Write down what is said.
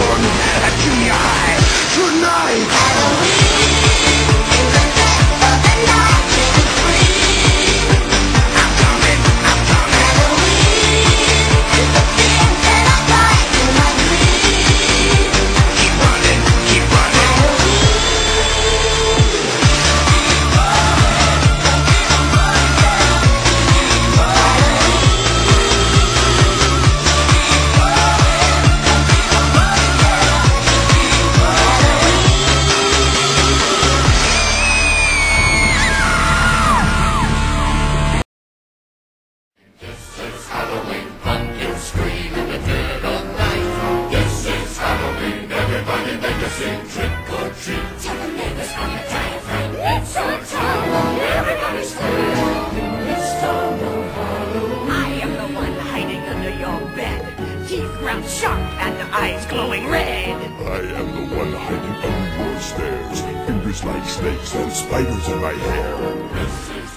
lesson one at junior high. Tonight, scene, trick or treat. Tell the neighbors on the diaphragm, it's our time, everybody scream. This time of Halloween. I am the one hiding under your bed. Teeth ground sharp and eyes glowing red. I am the one hiding under your stairs. Fingers like snakes and spiders in my hair.